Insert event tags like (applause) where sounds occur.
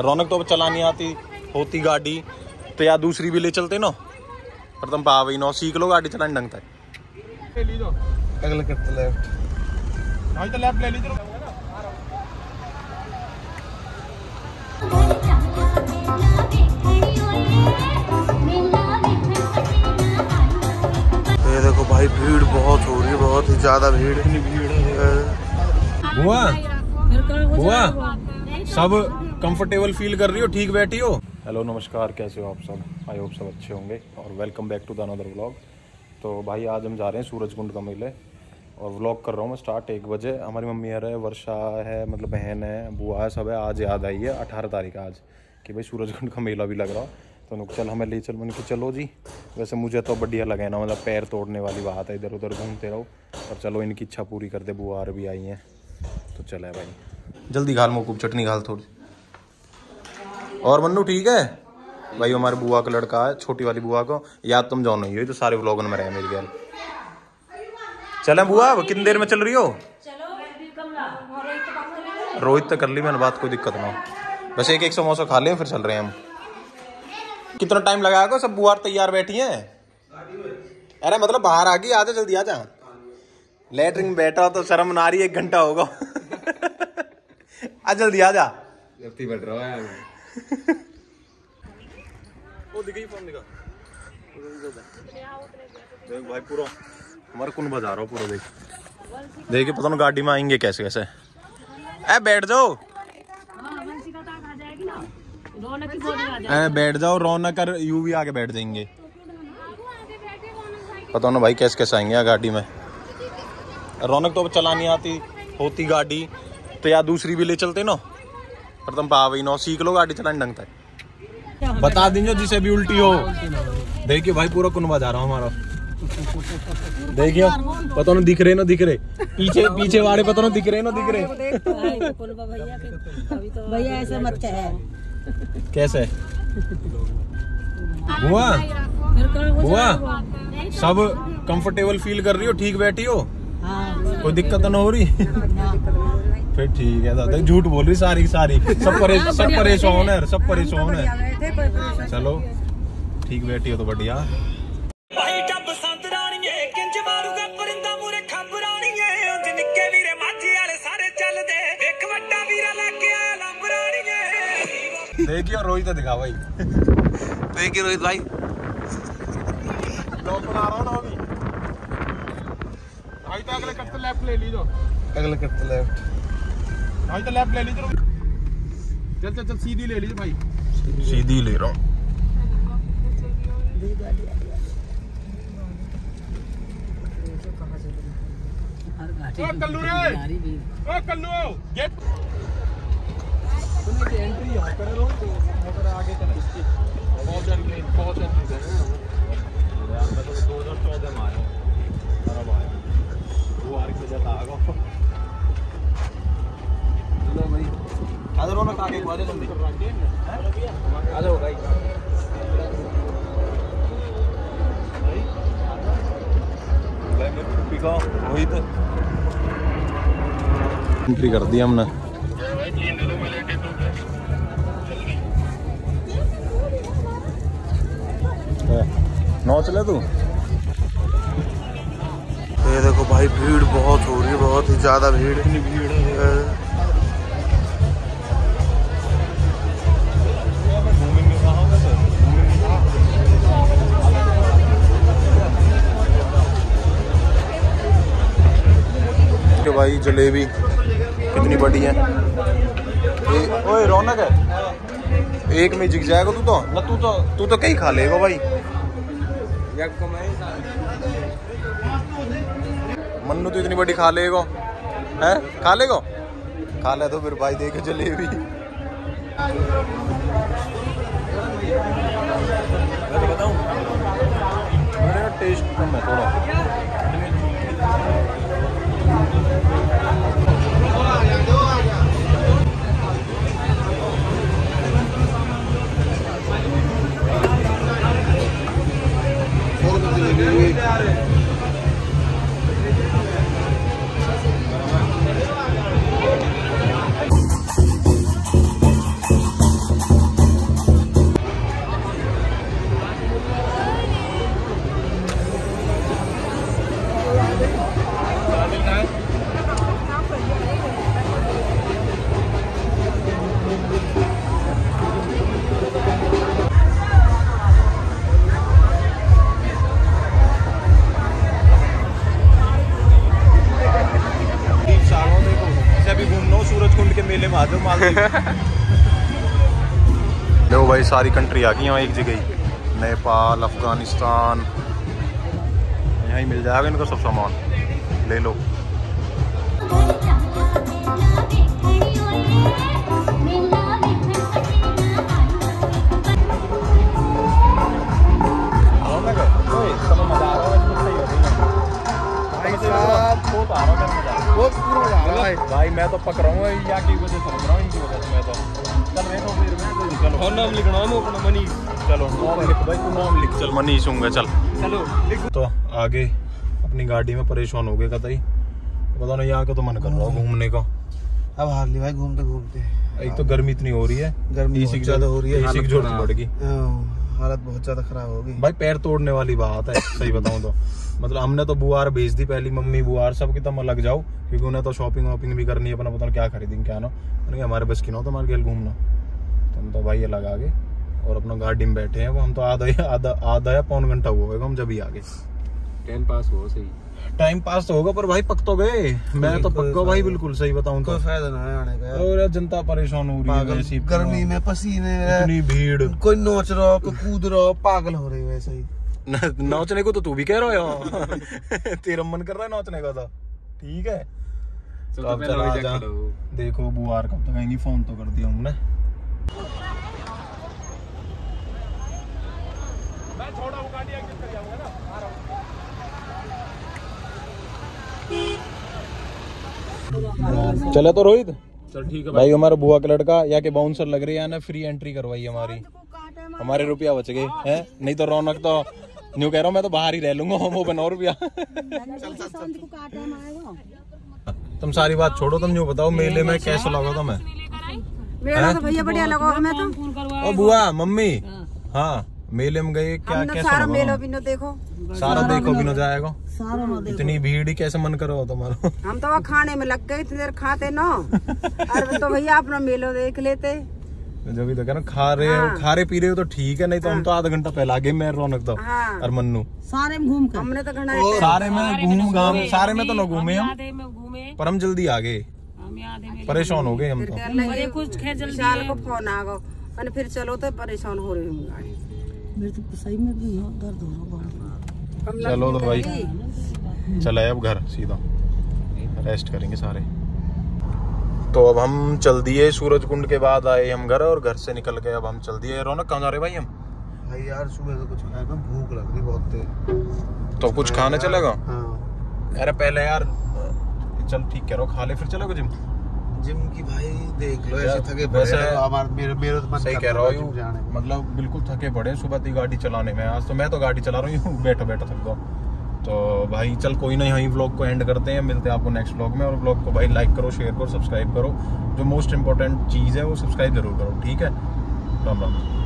रौनक तो अब चलानी आती होती गाड़ी तो या दूसरी भी ले चलते ना? पर तुम पा वही नो सीख लो गाड़ी चलाने ढंग तक। अगले करते लेफ़्ट हाँ तो लेफ़्ट ले लीजिए ये देखो भाई भीड़ बहुत हो रही है बहुत ही ज़्यादा भीड़। इतनी भीड़ है। हुआ? हुआ? सब कंफर्टेबल फील कर रही हो, ठीक बैठी हो? हेलो नमस्कार, कैसे हो आप सब? आई होप सब अच्छे होंगे, और welcome back to the another vlog तो भाई, आज हम जा रहे हैं सूरजकुंड का मेले, और व्लॉग कर रहा हूँ मैं स्टार्ट एक बजे। हमारी मम्मी है, वर्षा है मतलब बहन है, बुआ है, सब है, आज याद आई है, अठारह तारीख आज, कि भाई सूरजकुंड का मेला भी लग रहा तो उन्होंने चल, हमें ले चल, मैंने चलो जी, वैसे मुझे तो बढ़िया लगे ना मतलब पैर तोड़ने वाली बात है इधर उधर घूमते रहो और चलो इनकी इच्छा पूरी कर दे बुआ भी आई हैं तो चले भाई। जल्दी घाल मोकूब चटनी घाल थोड़ी। और मन्नू, ठीक है? भाई हमारे बुआ का लड़का है, छोटी वाली बुआ को। याद तुम जाओ नहीं हुई तो सारे व्लॉग में रहे मेरी गैल चले बुआ कितनी देर में चल रही हो? रोहित तो कर ली, मैंने बात, कोई दिक्कत ना हो। बस एक एक समोसा खा लें, फिर चल रहे हैं हम। कितना टाइम लगाएगा सब बुआ तैयार बैठी हैं? अरे मतलब बाहर आ गई, आजा जल्दी, आजा। लेटरिन में बैठा हो तो शर्म ना रही, एक घंटा होगा। (laughs) आ, जल्दी, आजा। जल्दी बढ़ रहा है। वो दिखा ही फ़ोन दिखा। देख भाई पूरा। हमारा कौन बजा रहा हो पूरा देख। देखिए पता ना गाड़ी में आएँगे कैसे कैसे। ए बैठ जाओ। बैठ जाओ रौनक और यू भी आके बैठ जाएँगे। पता ना भाई कैसे कैसे आएँगे गाड़ी में। रौनक तो अब चलानी आती होती गाड़ी। तो या दूसरी भी ले चलते ना। पर तुम पा वही नो सीख लो गाड़ी चलाने ढंग तक। बता दीजिए जिसे भी उल्टी हो। देखिए भाई पूरा कुनबा जा रहा हूँ हमारा। देखियो पता ना दिख रहे ना दिख रहे। पीछे पीछे वाले पता ना दिख रहे ना दिख रहे। भैया ऐसे मत कहे। कैसे? हुआ? हुआ? सब कंफर्टेबल फील कर रही हो? ठीक बैठी हो? हाँ। कोई दिक्कत तो ना हो रही? फिर ठीक है दादा। झूठ बोल रही सारी सारी। सब परे सब परेशान है सब परेशान है। चलो ठीक बैठी हो तो बढ़िया। देखियो रोहित तो दिखा भाई। देखिए रोहित भाई। लोग बना रहा हूँ भाई तो अगले कट लेफ़्ट ले लीजो तो। अगले कट लेफ़्ट। हाँ तो लेफ़्ट ले लीजिए चल। चल चल सीधी ले लीजिए भाई। सीधी ले रहा हूँ। कल्लू रे। ओ कल्लू गेट एंट्री वही तो। एंट्री कर दी हमने। नौ चले तू? ये देखो भाई भीड़ बहुत हो रही है बहुत ही ज़्यादा भीड़ इतनी भीड़ है भाई जलेबी कितनी बड़ी है। ए, ओए रौनक है। एक में जिग जाएगा तू तो? ना तू तो तू तो कहीं खा लेगा भाई। मन्नू तो इतनी बड़ी खा लेगा। है? खा लेगा? खा ले तो फिर भाई देखे जलेबी। तो बताऊँ। टेस्ट कम है थोड़ा। (laughs) देखो भाई, सारी कंट्री आ गई हैं एक जगह ही। नेपाल, अफ़गानिस्तान। यहाँ ही मिल जाएगा इनका सब सामान। ले लो। मैं तो पक रहा हूँ या की वजह से रहा हूँ इनकी वजह से मैं तो चल रहे तो फिर मैं तो चलो और नाम लिखना है अपना मनीष चलो नाम लिख भाई तू नाम लिख चल मनीष होंगे चल चलो लिख तो आगे अपनी गाड़ी में परेशान हो गए कतई पता नहीं यहाँ का तो मन कर रहा है घूमने का अब हार ली भाई घूमते घूमते एक तो गर्मी इतनी हो रही है गर्मी इसी की ज़्यादा हो रही है इसी की ज़रूरत खराब। हालत बहुत ज़्यादा खराब होगी। भाई, पैर तोड़ने वाली बात है, सही बताऊँ तो। मतलब हमने तो बुआर भेज दी पहली, मम्मी बुआर, सब की तम लग जाओ, क्योंकि उन्हें तो शॉपिंग वॉपिंग भी करनी है, अपना पता क्या खरीदेंगे, क्या ना। मैंने हमारे बस की ना तो हमारे खेल घूमना। तो हम तो भाई ये लगा गए, और अपना गाड़ी में बैठे हैं, वो हम तो आधा आधा आधा या पौन घंटा हुआ होगा, हम जब ही आ गए। टाइम पास हो सही। टाइम पास तो होगा पर भाई पक तो गए। मैं तो कोई पक्का भाई बिल्कुल सही बताऊँ तो। कोई फ़ायदा ना आने का और जनता परेशान हो रही है गर्मी में पसीने में। इतनी भीड़। कोई नोच रहा कोई कूद रहा पागल हो रही है वैसे ही। (laughs) नाचने को तो तू भी कह रहा है। (laughs) तेरा मन कर रहा है नाचने का तो। ठीक है। चल तो अब चला जा। देखो बुआर कब तक आएँगी फ़ोन तो कर दिया हमने। चले तो रोहित। चल ठीक है भाई हमारा बुआ का लड़का या के बाउंसर लग रही है ना फ्री एंट्री करवाई हमारी। हमारे रुपया बच गए हैं? नहीं तो रौनक तो न्यू कह रहा हूँ मैं तो बाहर ही रह लूँगा वो बनो रुपया। तुम सारी बात छोड़ो तुम न्यू बताओ मेले में कैसे लगा तुम्हें मेरा तो भैया बढ़िया लगा हमें तो। ओ बुआ मम्मी। हाँ। मेले में गए क्या कैसा सारा मेलो? बिनो देखो। सारा देखो भी न जाएगा। सारा नो देखो। इतनी भीड़ ही कैसे मन करो तुम्हारा? हम तो वहाँ खाने में लग गए इतनी देर खाते ना। अरे तो भैया अपना मेलो देख लेते। जो भी तो कह रहा खा रहे हो खा रहे पी रहे हो तो ठीक है नहीं तो हम तो आधा घंटा पहले आगे मैं रौनक तो हाँ। और मन्नू। सारे में घूम कर। हमने तो घना सारे में घूम घाम सारे में तो न घूमे हम। घूमे। पर हम जल्दी आ गए हम आधे में परेशान हो गए हम तो। कुछ खे जल्दी को फ़ोन आ गो फिर चलो तो परेशान हो रही हूँ गाड़ी। मेरे तो सही में भी दर्द हो रहा चलो तो भाई। चले अब घर सीधा। रेस्ट करेंगे सारे। तो अब हम चल दिए सूरज कुंड के बाद आए हम घर और घर से निकल के अब हम चल दिए। रौनक कहाँ जा रहे भाई हम? भाई यार सुबह से कुछ खाया ना भूख लग रही बहुत तेज। तो कुछ खाने चलेगा हाँ। अरे पहले यार चल ठीक कह रहा हूँ खा ले फिर चलेगा जिम? जिम की भाई देख लो ऐसे थके पड़े हमारे मेरे मेरे तो सही कह रहा हूँ। मतलब बिल्कुल थके पड़े हैं सुबह थी गाड़ी चलाने में। आज तो मैं तो गाड़ी चला रहा हूँ (laughs) बैठो बैठो थक गया तो भाई चल कोई नहीं यहीं व्लॉग को एंड करते हैं मिलते हैं आपको नेक्स्ट व्लॉग में। और व्लॉग को भाई लाइक करो शेयर करो सब्सक्राइब करो। जो मोस्ट इंपॉर्टेंट चीज़ है वो सब्सक्राइब ज़रूर करो ठीक है? राम राम।